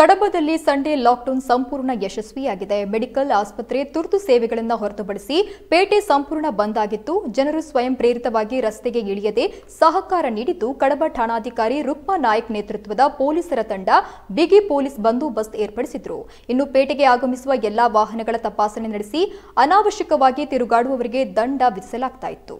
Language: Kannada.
ಕಡಬದಲ್ಲಿ ಸಂಡೇ ಲಾಕ್ಡೌನ್ ಸಂಪೂರ್ಣ ಯಶಸ್ವಿಯಾಗಿದೆ. ಮೆಡಿಕಲ್ ಆಸ್ಪತ್ರೆ ತುರ್ತು ಸೇವೆಗಳನ್ನು ಹೊರತುಪಡಿಸಿ ಪೇಟೆ ಸಂಪೂರ್ಣ ಬಂದ್ ಆಗಿತ್ತು. ಜನರು ಸ್ವಯಂ ಪ್ರೇರಿತವಾಗಿ ರಸ್ತೆಗೆ ಇಳಿಯದೆ ಸಹಕಾರ ನೀಡಿದ್ದು ಕಡಬ ಠಾಣಾಧಿಕಾರಿ ರುಕ್ಮಾ ನಾಯಕ್ ನೇತೃತ್ವದ ಪೊಲೀಸರ ತಂಡ ಬಿಗಿ ಪೊಲೀಸ್ ಬಂದೋಬಸ್ತ್ ಏರ್ಪಡಿಸಿದ್ರು. ಇನ್ನು ಪೇಟೆಗೆ ಆಗಮಿಸುವ ಎಲ್ಲಾ ವಾಹನಗಳ ತಪಾಸಣೆ ನಡೆಸಿ ಅನಾವಶ್ಯಕವಾಗಿ ತಿರುಗಾಡುವವರಿಗೆ ದಂಡ ವಿಧಿಸಲಾಗ್ತಾ ಇತ್ತು.